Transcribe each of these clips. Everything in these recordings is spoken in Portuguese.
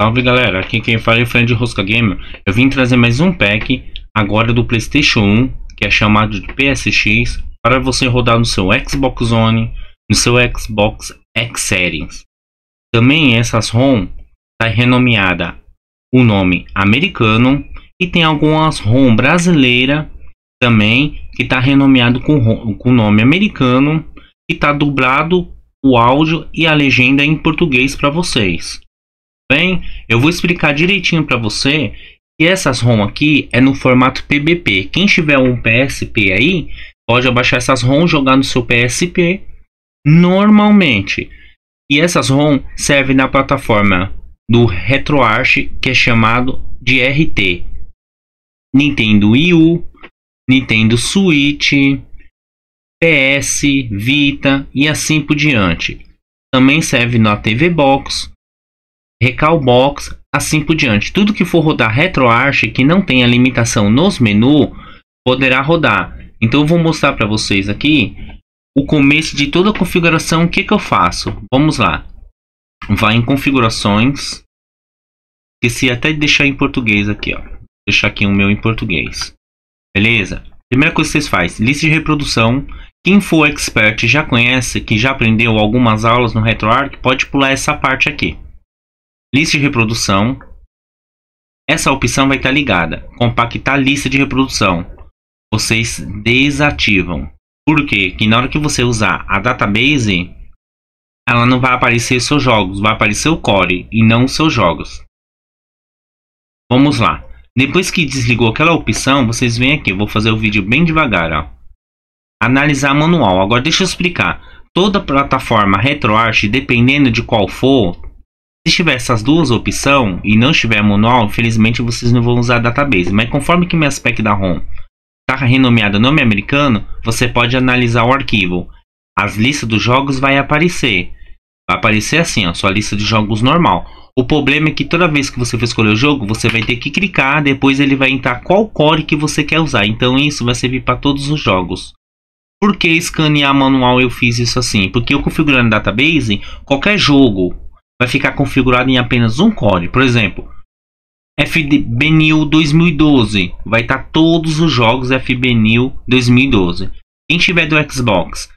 Salve galera, aqui quem fala é o Friend Rosca Gamer. Eu vim trazer mais um pack agora do Playstation 1, que é chamado de PSX, para você rodar no seu Xbox One, no seu Xbox X Series. Também essas ROM está renomeada o nome americano e tem algumas ROM brasileira também que está renomeado com o nome americano e está dublado o áudio e a legenda em português para vocês bem, eu vou explicar direitinho para você que essas ROM aqui é no formato PBP. Quem tiver um PSP aí, pode abaixar essas ROM, jogar no seu PSP normalmente. E essas ROM servem na plataforma do RetroArch, que é chamado de RT. Nintendo Wii U, Nintendo Switch, PS, Vita e assim por diante. Também serve na TV Box, Recalbox, assim por diante. Tudo que for rodar RetroArch que não tenha limitação nos menus, poderá rodar. Então eu vou mostrar para vocês aqui o começo de toda a configuração. O que, que eu faço? Vamos lá. Vai em configurações. Esqueci até de deixar em português aqui, ó. Deixar aqui o meu em português. Beleza? Primeira coisa que vocês fazem, lista de reprodução. Quem for expert já conhece, que já aprendeu algumas aulas no RetroArch, pode pular essa parte aqui. Lista de reprodução. Essa opção vai estar ligada. Compactar lista de reprodução. Vocês desativam. Por quê? Que na hora que você usar a database, ela não vai aparecer seus jogos, vai aparecer o core e não os seus jogos. Vamos lá. Depois que desligou aquela opção, vocês vêm aqui. Vou fazer o vídeo bem devagar. Ó. Analisar manual. Agora deixa eu explicar. Toda plataforma RetroArch, dependendo de qual for, se tiver essas duas opções e não estiver manual, infelizmente vocês não vão usar database. Mas conforme que meu aspecto da ROM está renomeado nome americano, você pode analisar o arquivo. As listas dos jogos vai aparecer. Vai aparecer assim, ó, sua lista de jogos normal. O problema é que toda vez que você for escolher o jogo, você vai ter que clicar, depois ele vai entrar qual core que você quer usar. Então isso vai servir para todos os jogos. Por que escanear manual eu fiz isso assim? Porque eu configurando database, qualquer jogo vai ficar configurado em apenas um core. Por exemplo, FBNew 2012 vai estar todos os jogos FBNew 2012. Quem tiver do Xbox,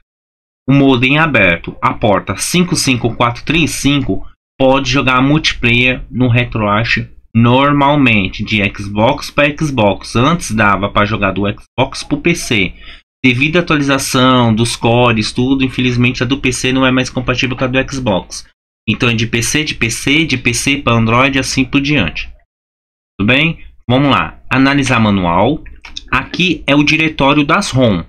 o modem aberto, a porta 55435 pode jogar multiplayer no RetroArch normalmente de Xbox para Xbox. Antes dava para jogar do Xbox para o PC. Devido à atualização dos cores, tudo, infelizmente a do PC não é mais compatível com a do Xbox. Então é de PC, de PC, de PC para Android e assim por diante. Tudo bem? Vamos lá. Analisar manual. Aqui é o diretório das ROM.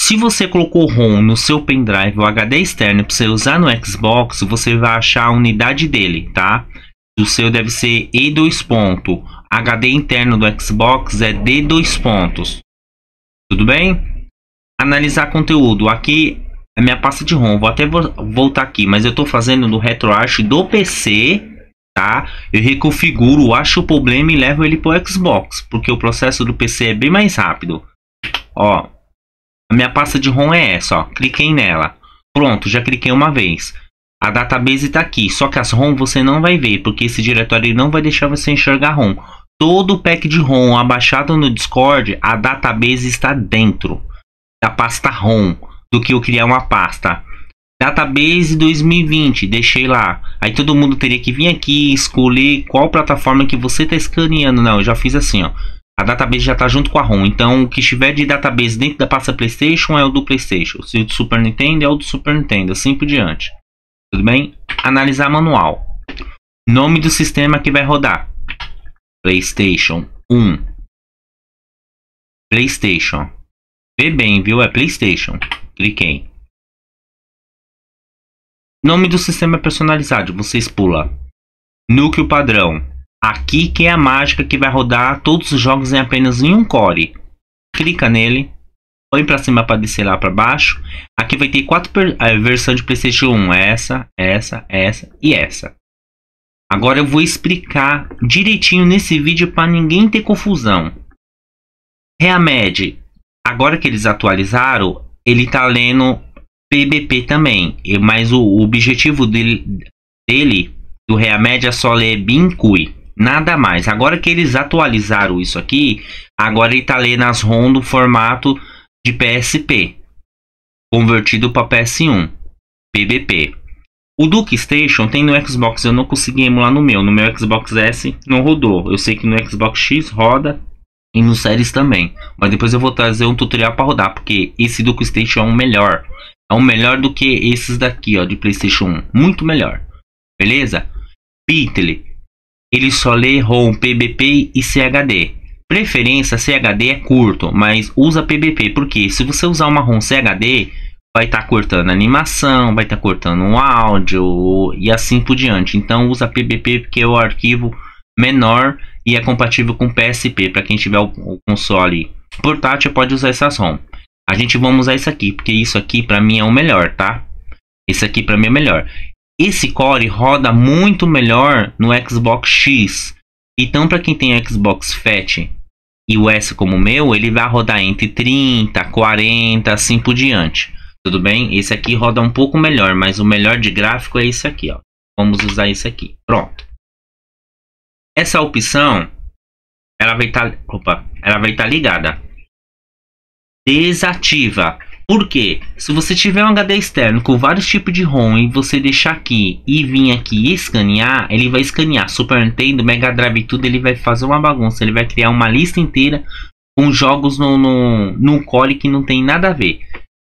Se você colocou ROM no seu pendrive ou HD externo para você usar no Xbox, você vai achar a unidade dele, tá? O seu deve ser E2 ponto. HD interno do Xbox é D2 pontos. Tudo bem? Analisar conteúdo. Aqui a minha pasta de ROM. Vou até voltar aqui, mas eu estou fazendo no RetroArch do PC, tá? Eu reconfiguro, acho o problema e levo ele para o Xbox, porque o processo do PC é bem mais rápido. Ó, a minha pasta de ROM é essa, ó. Cliquei nela. Pronto, já cliquei uma vez. A database está aqui, só que as ROM você não vai ver, porque esse diretório não vai deixar você enxergar ROM. Todo o pack de ROM abaixado no Discord, a database está dentro da pasta ROM do que eu criar uma pasta. Database 2020, deixei lá. Aí todo mundo teria que vir aqui escolher qual plataforma que você está escaneando. Não, eu já fiz assim, ó. A database já está junto com a ROM. Então, o que estiver de database dentro da pasta PlayStation é o do PlayStation. Se do Super Nintendo é o do Super Nintendo, assim por diante. Tudo bem? Analisar manual. Nome do sistema que vai rodar: PlayStation 1. PlayStation. Vê bem, viu? É PlayStation. Cliquei. Nome do sistema personalizado. Vocês pula. Núcleo padrão. Aqui que é a mágica que vai rodar todos os jogos em apenas em um core. Clica nele. Põe para cima para descer lá para baixo. Aqui vai ter quatro eh, versões de PlayStation 1. Essa, essa, essa e essa. Agora eu vou explicar direitinho nesse vídeo para ninguém ter confusão. Reamed, agora que eles atualizaram, ele tá lendo PBP também, mas o, o objetivo dele, dele do Reamédia só lê Bincui. Nada mais. Agora que eles atualizaram isso aqui, agora ele tá lendo as ROM no formato de PSP, convertido para PS1, PBP. O Duke Station tem no Xbox, eu não consegui emular no meu. No meu Xbox S não rodou. Eu sei que no Xbox X roda e no Series também. Mas depois eu vou trazer um tutorial para rodar, porque esse Duke Station é o melhor. É o melhor do que esses daqui, ó, de PlayStation 1. Muito melhor. Beleza? Beatle. Ele só lê ROM, PBP e CHD. Preferência CHD é curto, mas usa PBP, porque se você usar uma ROM CHD, vai estar tá cortando animação, vai estar tá cortando um áudio e assim por diante. Então usa PBP porque é o arquivo menor e é compatível com PSP para quem tiver o, o, console portátil pode usar essas ROM. A gente vamos usar isso aqui porque isso aqui para mim é o melhor, tá? Esse aqui para mim é melhor. Esse core roda muito melhor no Xbox X. Então para quem tem Xbox Fat e o S como o meu, ele vai rodar entre 30, 40, assim por diante. Tudo bem? Esse aqui roda um pouco melhor, mas o melhor de gráfico é esse aqui, ó. Vamos usar esse aqui. Pronto. Essa opção, ela vai estar, tá, opa, ela vai estar tá ligada. Desativa. Por quê? Se você tiver um HD externo com vários tipos de ROM e você deixar aqui e vir aqui escanear, ele vai escanear Super Nintendo, Mega Drive tudo, ele vai fazer uma bagunça. Ele vai criar uma lista inteira com jogos no, no, no core que não tem nada a ver.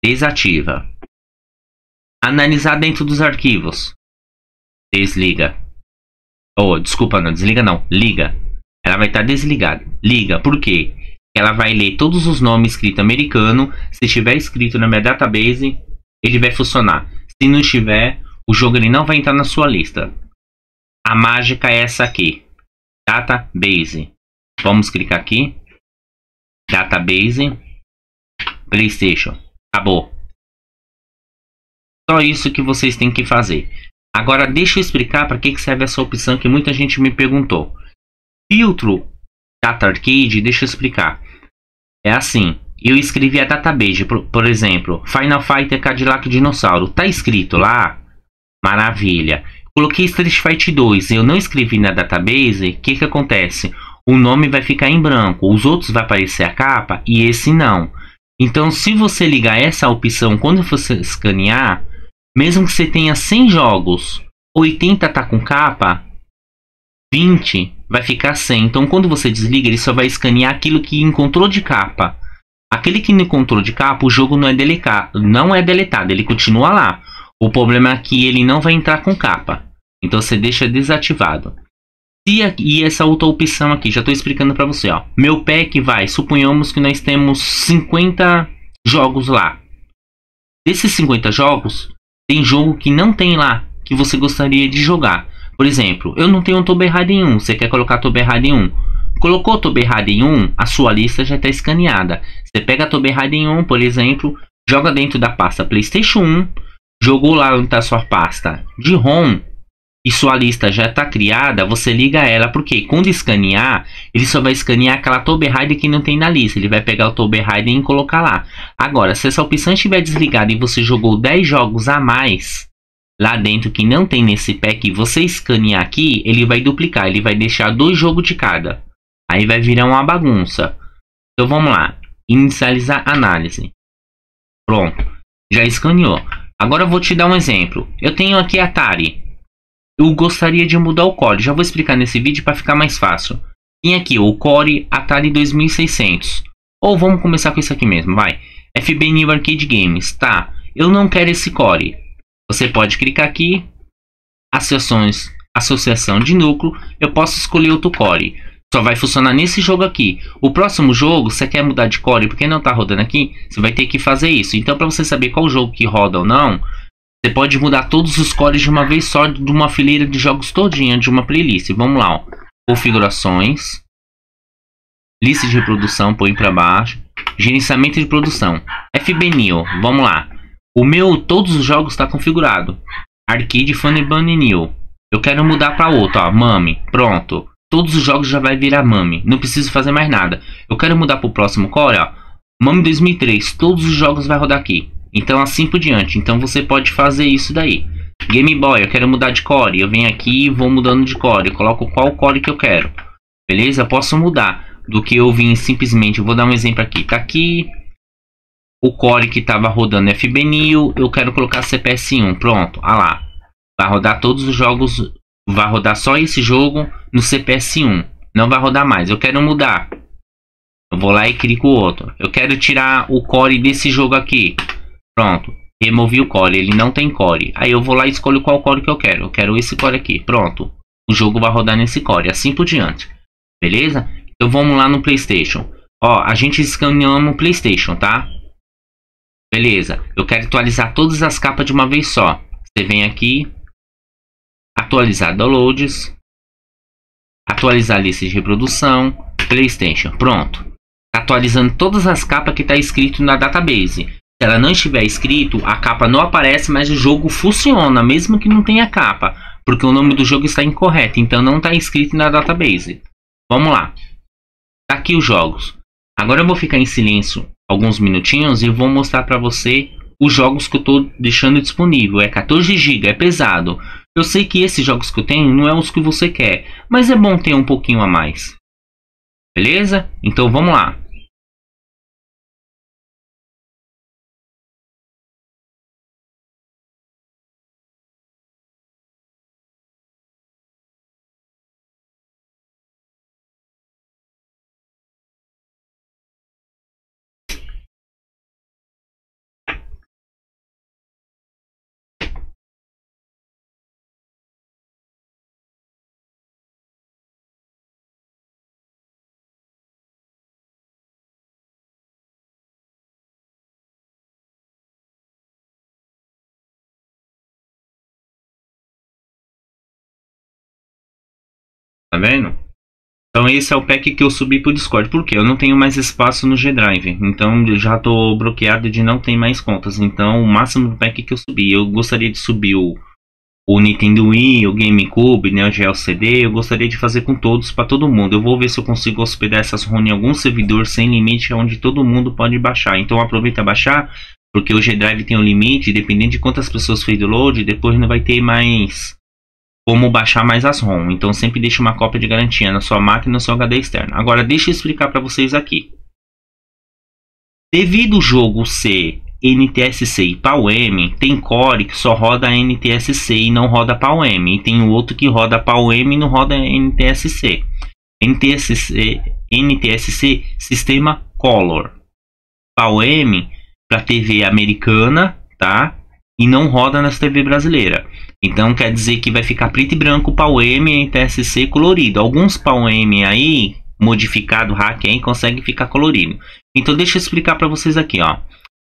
Desativa. Analisar dentro dos arquivos. Desliga. Oh, desculpa, não desliga não. Liga. Ela vai estar tá desligada. Liga. Por quê? Ela vai ler todos os nomes escritos americano. Se estiver escrito na minha database, ele vai funcionar. Se não estiver, o jogo ele não vai entrar na sua lista. A mágica é essa aqui. Database. Vamos clicar aqui. Database. PlayStation. Acabou. Só isso que vocês têm que fazer. Agora deixa eu explicar para que, que serve essa opção que muita gente me perguntou. Filtro Data Arcade, deixa eu explicar. É assim, eu escrevi a database, por, por exemplo, Final Fighter Cadillac Dinossauro. Tá escrito lá? Maravilha. Coloquei Street Fighter 2, eu não escrevi na database, o que que acontece? O nome vai ficar em branco, os outros vai aparecer a capa e esse não. Então, se você ligar essa opção quando você escanear, mesmo que você tenha 100 jogos, 80 tá com capa, 20 vai ficar 100. Então, quando você desliga, ele só vai escanear aquilo que encontrou de capa. Aquele que não encontrou de capa, o jogo não é, delicado, não é deletado, ele continua lá. O problema é que ele não vai entrar com capa. Então, você deixa desativado. E essa outra opção aqui, já estou explicando para você, ó. Meu pack vai, suponhamos que nós temos 50 jogos lá. Desses 50 jogos, tem jogo que não tem lá, que você gostaria de jogar. Por exemplo, eu não tenho Tomb Raider 1, você quer colocar Tomb Raider 1. Colocou Tomb Raider 1, a sua lista já está escaneada. Você pega Tomb Raider 1, por exemplo, joga dentro da pasta PlayStation 1, jogou lá onde está sua pasta de ROM, e sua lista já está criada, você liga ela, porque quando escanear, ele só vai escanear aquela Tomb Raider que não tem na lista. Ele vai pegar o Tomb Raider e colocar lá. Agora, se essa opção estiver desligada e você jogou 10 jogos a mais lá dentro que não tem nesse pack, você escanear aqui, ele vai duplicar. Ele vai deixar dois jogos de cada. Aí vai virar uma bagunça. Então vamos lá. Inicializar análise. Pronto. Já escaneou. Agora eu vou te dar um exemplo. Eu tenho aqui Atari eu gostaria de mudar o core. Já vou explicar nesse vídeo para ficar mais fácil. Tem aqui o Core Atari 2600. Ou vamos começar com isso aqui mesmo, vai. FB New Arcade Games. Tá, eu não quero esse core. Você pode clicar aqui. Associações, associação de núcleo. Eu posso escolher outro core. Só vai funcionar nesse jogo aqui. O próximo jogo, você quer mudar de core porque não está rodando aqui, você vai ter que fazer isso. Então, para você saber qual jogo que roda ou não, você pode mudar todos os cores de uma vez só de uma fileira de jogos todinha de uma playlist. Vamos lá, ó. configurações, lista de reprodução, põe para baixo, gerenciamento de produção, FBNew, vamos lá. O meu, todos os jogos está configurado. Arcade Funny Bunny New. Eu quero mudar para outro, ó, Mami. Pronto. Todos os jogos já vai virar Mami. Não preciso fazer mais nada. Eu quero mudar para o próximo core, ó. Mami 2003. Todos os jogos vai rodar aqui. Então assim por diante. Então você pode fazer isso daí. Game Boy, eu quero mudar de core. Eu venho aqui e vou mudando de core. Eu coloco qual core que eu quero. Beleza? Posso mudar do que eu vim simplesmente. Eu vou dar um exemplo aqui. Tá aqui o core que estava rodando FBNew. Eu quero colocar CPS1. Pronto. Ah lá. Vai rodar todos os jogos. Vai rodar só esse jogo no CPS1. Não vai rodar mais. Eu quero mudar. Eu vou lá e clico outro. Eu quero tirar o core desse jogo aqui. Pronto. Removi o core, ele não tem core. Aí eu vou lá e escolho qual core que eu quero. Eu quero esse core aqui. Pronto. O jogo vai rodar nesse core, assim por diante. Beleza? Então vamos lá no Playstation. Ó, a gente escaneou no Playstation, tá? Beleza. Eu quero atualizar todas as capas de uma vez só. Você vem aqui. Atualizar downloads. Atualizar lista de reprodução. Playstation. Pronto. Tá atualizando todas as capas que está escrito na database. Se ela não estiver escrito, a capa não aparece, mas o jogo funciona, mesmo que não tenha capa, porque o nome do jogo está incorreto, então não está escrito na database. Vamos lá. Tá aqui os jogos. Agora eu vou ficar em silêncio alguns minutinhos e vou mostrar para você os jogos que eu estou deixando disponível. É 14 GB, é pesado. Eu sei que esses jogos que eu tenho não é os que você quer, mas é bom ter um pouquinho a mais. Beleza? Então vamos lá. Tá vendo? Então esse é o pack que eu subi pro Discord. Por quê? Eu não tenho mais espaço no G-Drive. Então já tô bloqueado de não ter mais contas. Então o máximo do pack que eu subi. Eu gostaria de subir o, o Nintendo Wii, o GameCube, né, o GLCD. Eu gostaria de fazer com todos, para todo mundo. Eu vou ver se eu consigo hospedar essas ROM em algum servidor sem limite, onde todo mundo pode baixar. Então aproveita baixar, porque o G-Drive tem um limite. Dependendo de quantas pessoas fez o load, depois não vai ter mais como baixar mais as ROM. Então sempre deixe uma cópia de garantia na sua máquina e no seu HD externo. Agora deixa eu explicar para vocês aqui. Devido o jogo ser NTSC e PAL-M, tem core que só roda NTSC e não roda PAL-M. E tem outro que roda PAL-M e não roda NTSC. NTSC, NTSC Sistema Color. PAL-M para TV americana, tá? E não roda nas TV brasileira. Então quer dizer que vai ficar preto e branco PAU-M e TSC colorido. Alguns PAU-M aí, modificado, hack consegue ficar colorido. Então deixa eu explicar para vocês aqui, ó.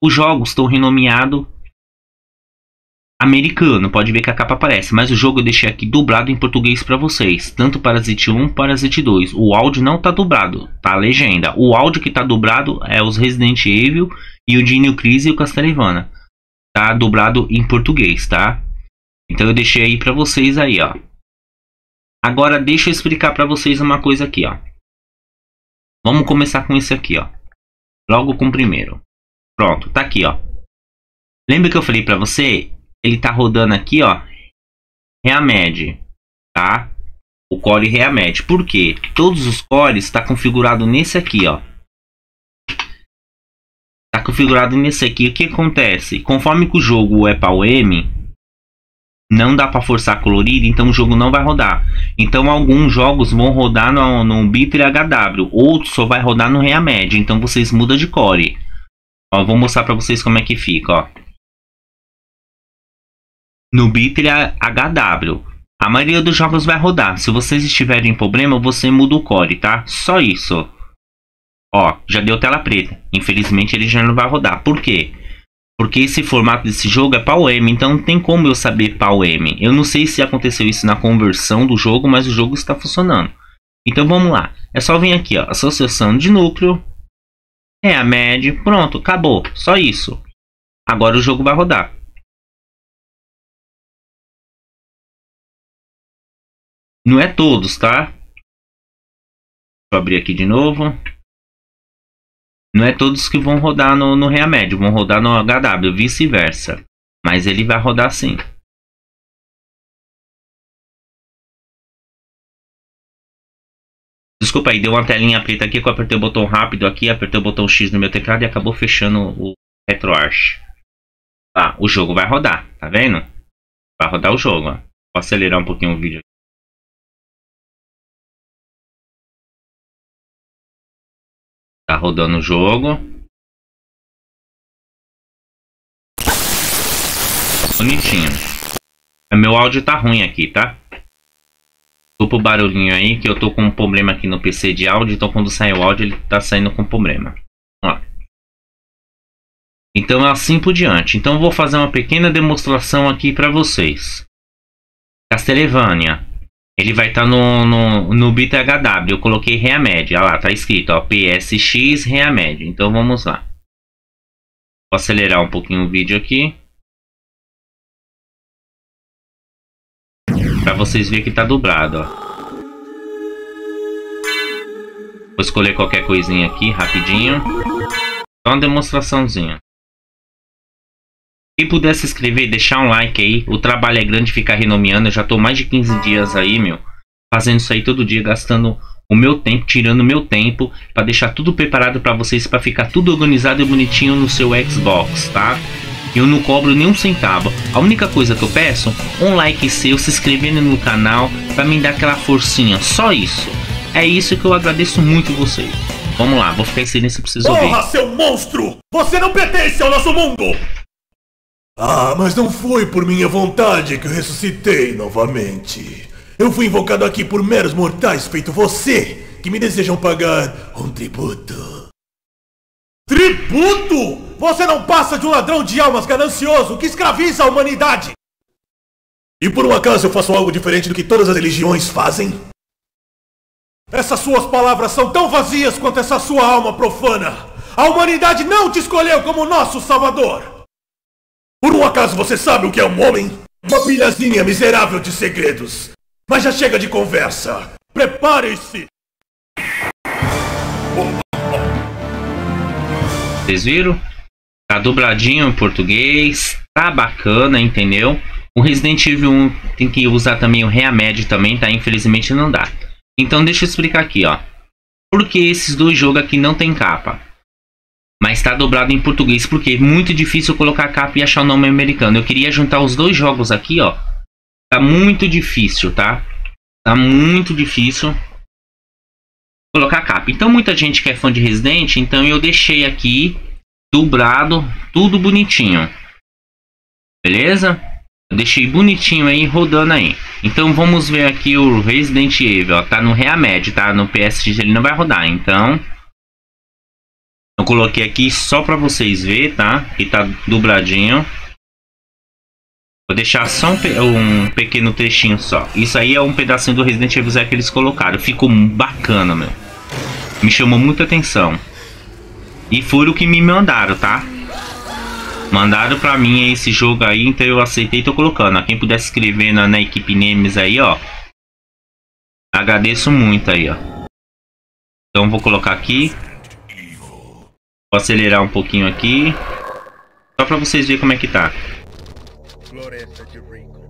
Os jogos estão renomeados americano, pode ver que a capa aparece, mas o jogo eu deixei aqui dublado em português para vocês, tanto Parasite 1 Parasite 2. O áudio não tá dublado, tá a legenda. O áudio que tá dublado é os Resident Evil e o Dino Crisis e o Castlevania. Tá dublado em português, tá? Então eu deixei aí para vocês aí, ó. Agora deixa eu explicar para vocês uma coisa aqui, ó. Vamos começar com esse aqui, ó. Logo com o primeiro. Pronto, tá aqui, ó. Lembra que eu falei para você? Ele tá rodando aqui, ó. Reamed, tá? O core Reamed. Por quê? Todos os cores está configurado nesse aqui, ó. Tá configurado nesse aqui. O que acontece? Conforme que o jogo é para o M, não dá para forçar colorido, então o jogo não vai rodar. Então alguns jogos vão rodar no, no Bitter HW, outros só vai rodar no Reamed, então vocês mudam de core. Ó, vou mostrar para vocês como é que fica, ó. No Bitter HW, a maioria dos jogos vai rodar. Se vocês estiverem em problema, você muda o core, tá? Só isso. Ó, já deu tela preta. Infelizmente ele já não vai rodar. Por quê? Porque esse formato desse jogo é PAL-M, então não tem como eu saber PAL-M. Eu não sei se aconteceu isso na conversão do jogo, mas o jogo está funcionando. Então vamos lá. É só vir aqui, ó, associação de núcleo. É a média, pronto, acabou. Só isso. Agora o jogo vai rodar. Não é todos, tá? Eu abrir aqui de novo. Não é todos que vão rodar no, no Reamédio, vão rodar no HW, vice-versa. Mas ele vai rodar sim. Desculpa aí, deu uma telinha preta aqui que eu apertei o botão rápido aqui, apertei o botão X no meu teclado e acabou fechando o RetroArch. Tá, ah, o jogo vai rodar, tá vendo? Vai rodar o jogo, ó. Vou acelerar um pouquinho o vídeo. Tá rodando o jogo. Bonitinho. Meu áudio tá ruim aqui, tá? Desculpa o barulhinho aí, que eu tô com um problema aqui no PC de áudio, então quando sai o áudio ele tá saindo com problema. Ó. Então é assim por diante. Então vou fazer uma pequena demonstração aqui para vocês. Castlevania. Ele vai estar tá no, no, no BitHW. Eu coloquei Reamed. Olha lá, tá escrito ó, PSX Reamed. Então vamos lá. Vou acelerar um pouquinho o vídeo aqui. Pra vocês verem que tá dublado, ó. Vou escolher qualquer coisinha aqui, rapidinho. Só uma demonstraçãozinha. Quem puder se inscrever deixar um like aí. O trabalho é grande ficar renomeando. Eu já tô mais de 15 dias aí, meu. Fazendo isso aí todo dia, gastando o meu tempo, tirando o meu tempo. para deixar tudo preparado para vocês, para ficar tudo organizado e bonitinho no seu Xbox, tá? Eu não cobro nenhum centavo. A única coisa que eu peço, um like seu, se inscrevendo no canal, para me dar aquela forcinha. Só isso. É isso que eu agradeço muito vocês. Vamos lá, vou ficar em silêncio, preciso ouvir. Porra, seu monstro! Você não pertence ao nosso mundo! Ah, mas não foi por minha vontade que eu ressuscitei novamente. Eu fui invocado aqui por meros mortais feito você, que me desejam pagar um tributo. Tributo? Você não passa de um ladrão de almas ganancioso que escraviza a humanidade! E por um acaso eu faço algo diferente do que todas as religiões fazem? Essas suas palavras são tão vazias quanto essa sua alma profana! A humanidade não te escolheu como nosso salvador! Por um acaso você sabe o que é um homem? Uma pilhazinha miserável de segredos! Mas já chega de conversa! Prepare-se! Vocês viram? Tá dubladinho em português, tá bacana, entendeu? O Resident Evil 1 tem que usar também o Reamed também, tá? Infelizmente não dá. Então deixa eu explicar aqui, ó. Por que esses dois jogos aqui não tem capa? Mas tá dublado em português, porque é muito difícil colocar capa e achar o nome americano. Eu queria juntar os dois jogos aqui, ó. Tá muito difícil, tá? Tá muito difícil colocar capa. Então muita gente que é fã de Resident, então eu deixei aqui dublado, tudo bonitinho. Beleza? Eu deixei bonitinho aí, rodando aí. Então vamos ver aqui o Resident Evil. Ó, tá no Reamed, tá? No PSX ele não vai rodar, então... Eu coloquei aqui só pra vocês verem, tá? Que tá dubladinho. Vou deixar só um, um, pequeno trechinho só. Isso aí é um pedacinho do Resident Evil Zero que eles colocaram. Ficou bacana, meu. Me chamou muita atenção. E foi o que me mandaram, tá? Mandaram pra mim esse jogo aí, então eu aceitei e tô colocando. Quem puder se inscrever na, na equipe Nemes aí, ó. Agradeço muito aí, ó. Então vou colocar aqui. Vou acelerar um pouquinho aqui. Só pra vocês verem como é que tá. Floresta de Rico.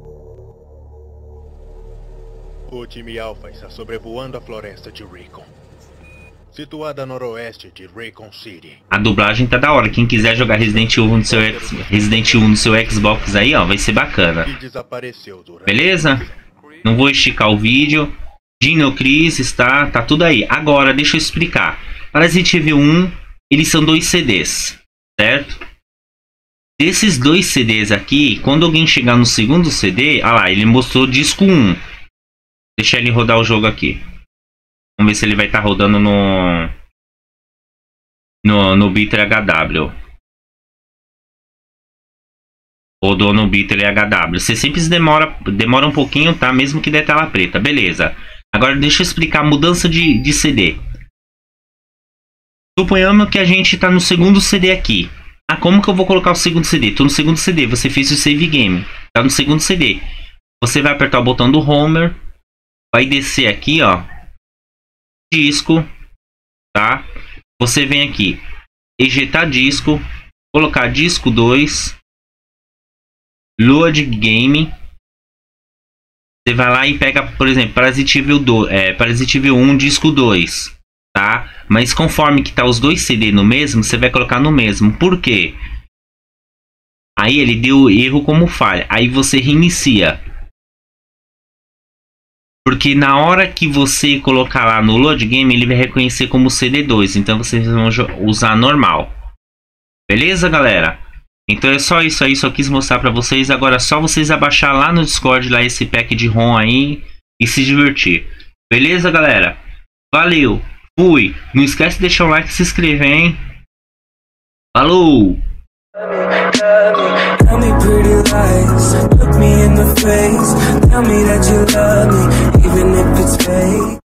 O time Alpha está sobrevoando a floresta de Rico situada a noroeste de Raycon City. A dublagem tá da hora. Quem quiser jogar Resident Evil no seu, Resident Evil no seu Xbox aí, ó, vai ser bacana. Beleza? Não vou esticar o vídeo. Dino Chris está, tá tudo aí. Agora, deixa eu explicar. Parasite Evil 1, eles são dois CDs, certo? Desses dois CDs aqui, quando alguém chegar no segundo CD, ah lá, ele mostrou disco 1. Deixa ele rodar o jogo aqui. Vamos ver se ele vai estar tá rodando no no, no Bitter HW. Rodou no Bitter HW. Você sempre demora, demora um pouquinho, tá? Mesmo que dê tela preta. Beleza. Agora deixa eu explicar a mudança de, de CD. Suponhamos que a gente está no segundo CD aqui. Ah, como que eu vou colocar o segundo CD? Estou no segundo CD. Você fez o save game. Está no segundo CD. Você vai apertar o botão do Homer. Vai descer aqui, ó disco, tá? Você vem aqui, ejetar disco, colocar disco 2, load game, você vai lá e pega, por exemplo, Parasite Evil, 2, é, Parasite Evil 1, disco 2, tá? Mas conforme que tá os dois CD no mesmo, você vai colocar no mesmo. Por quê? Aí ele deu erro como falha. Aí você reinicia. Porque na hora que você colocar lá no load game, ele vai reconhecer como CD2. Então vocês vão usar normal. Beleza, galera? Então é só isso aí, só quis mostrar para vocês. Agora é só vocês abaixar lá no Discord lá esse pack de ROM aí e se divertir. Beleza, galera? Valeu! Fui! Não esquece de deixar o like e se inscrever, hein? Falou! Tell me pretty lies, look me in the face Tell me that you love me, even if it's fake